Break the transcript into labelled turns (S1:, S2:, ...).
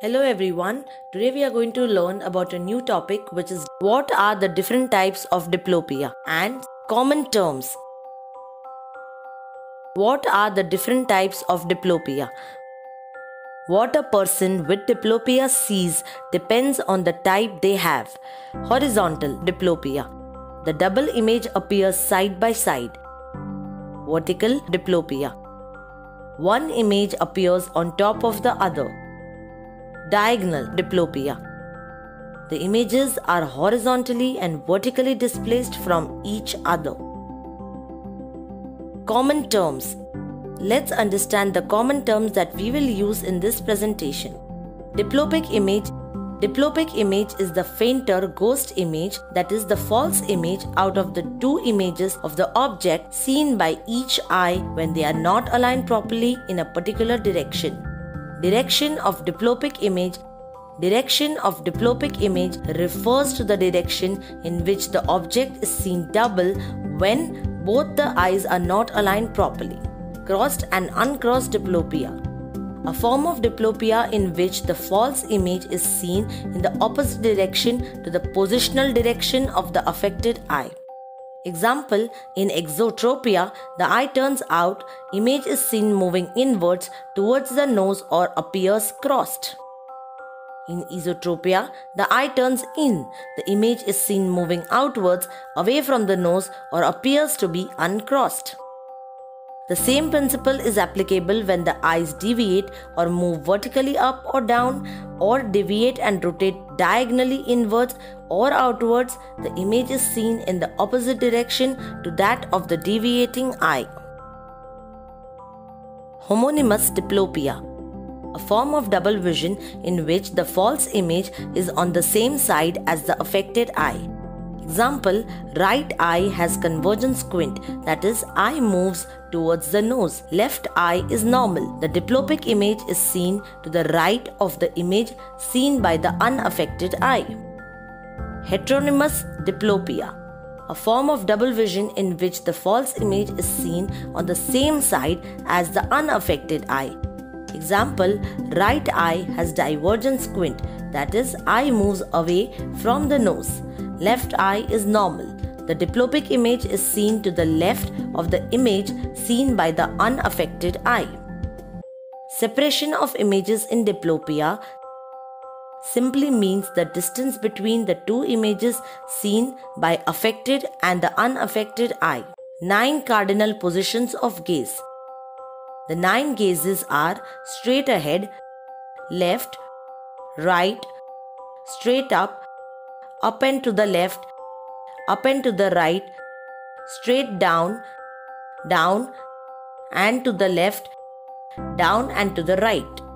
S1: Hello everyone. Today we are going to learn about a new topic which is what are the different types of diplopia and common terms. What are the different types of diplopia? What a person with diplopia sees depends on the type they have. Horizontal diplopia. The double image appears side by side. Vertical diplopia. One image appears on top of the other diagonal diplopia. The images are horizontally and vertically displaced from each other. Common terms. Let's understand the common terms that we will use in this presentation. Diplopic image Diplopic image is the fainter ghost image that is the false image out of the two images of the object seen by each eye when they are not aligned properly in a particular direction. Direction of diplopic image Direction of diplopic image refers to the direction in which the object is seen double when both the eyes are not aligned properly. Crossed and uncrossed diplopia. A form of diplopia in which the false image is seen in the opposite direction to the positional direction of the affected eye. Example, in exotropia, the eye turns out, image is seen moving inwards towards the nose or appears crossed. In esotropia, the eye turns in, the image is seen moving outwards away from the nose or appears to be uncrossed. The same principle is applicable when the eyes deviate or move vertically up or down or deviate and rotate diagonally inwards or outwards. The image is seen in the opposite direction to that of the deviating eye. Homonymous diplopia a form of double vision in which the false image is on the same side as the affected eye. Example, right eye has convergent squint, that is, eye moves towards the nose. Left eye is normal. The diplopic image is seen to the right of the image seen by the unaffected eye. Heteronymous diplopia a form of double vision in which the false image is seen on the same side as the unaffected eye. Example, right eye has divergent squint, that is, eye moves away from the nose. Left eye is normal. The diplopic image is seen to the left of the image seen by the unaffected eye. Separation of images in diplopia simply means the distance between the two images seen by affected and the unaffected eye. Nine cardinal positions of gaze. The nine gazes are straight ahead, left, right, straight up, up and to the left, up and to the right, straight down, down and to the left, down and to the right.